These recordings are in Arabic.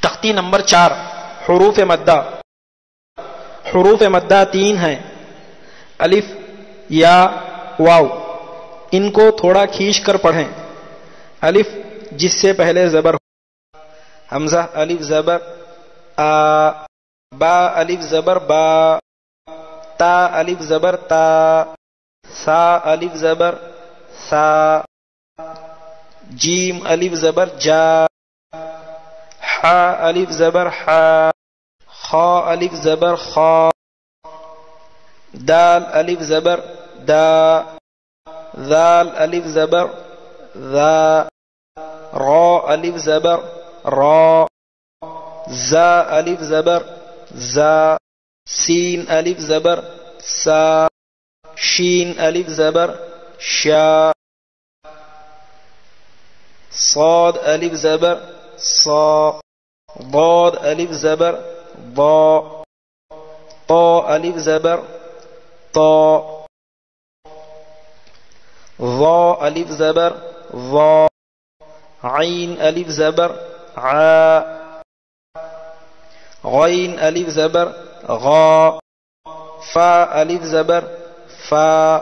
تختی نمبر چار، حروف مدہ۔ حروف مدہ تین ہیں۔ الف، یا، واو۔ ان کو تھوڑا کھینچ کر پڑھیں۔ الف، جس سے پہلے زبر حمزہ، الف زبر، آ، با، الف زبر، با۔ تا، الف زبر، تا۔ سا، الف زبر، سا۔ جیم، الف زبر، جا۔ حاء ألف زبر حاء خاء ألف زبر خاء دال ألف زبر دا ذال ألف زبر ذا را ألف زبر را زا ألف زبر زا سين ألف زبر سا شين ألف زبر شا صاد ألف زبر صا. ضاد ألف زبر ضا طا ألف زبر طا ظا ألف زبر ظا عين ألف زبر عا غين ألف زبر غا فا ألف زبر فا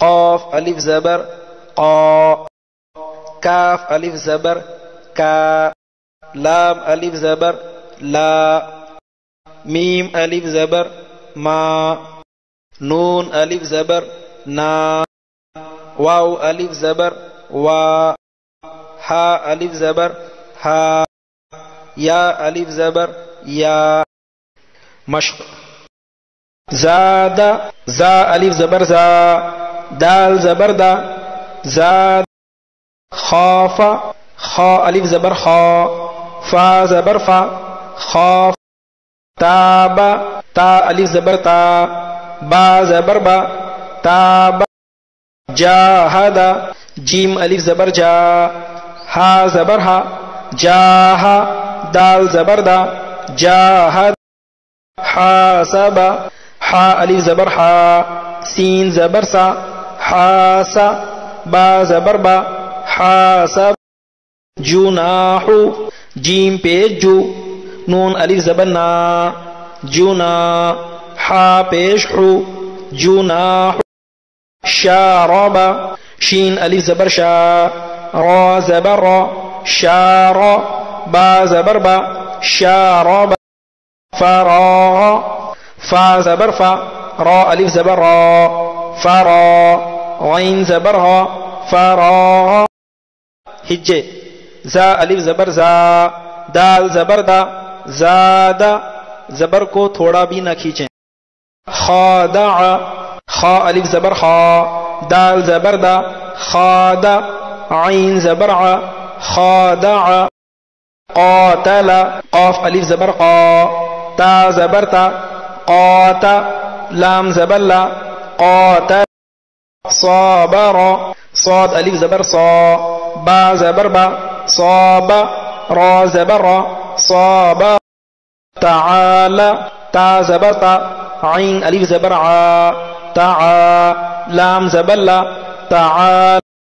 قاف ألف زبر قا كاف ألف زبر كا. لام ألف زبر لا ميم ألف زبر ما نون ألف زبر نا واو ألف زبر وا ها ألف زبر ها يا ألف زبر يا. مشق. زاد زا ألف زبر زا. دال زبر دا. زاد خاف خا ألف زبر خا. فا زبر فا، خاف تاب تا ألف زبر تا، با زبر با تاب جاهد جيم ألف زبر جا ها زبر ها جاها دال زبر دا جاهد حاسب حا ألف زبر حا سين زبر سا حاسا با زبر با حاسب جناح جيم پیش جو نون ألف زبر نا جنا حا پیش حو جناح شارب شين ألف زبر شا را زبر شار با زبر با شارب فراغ فا زبر فا را ألف زبر را فرا غين زبر ها فراغ ہجے. زا ألف زبر زا، دال زبر دا زادا زبر کو تھوڑا بھی نہ کھینچیں۔ خادع خا ألف زبر خا، دال زبر دا خادع عين زبر ع خادع قاتل، قاف ألف زبر قا، تا زبر تا، قات، لام زبر لا، قاتل، صابر، صاد ألف زبر صا، با زبر با صاب را زبر صاب تعالى تا زبر تا عين ألف زبر ع تعا لام زبر لا تعالى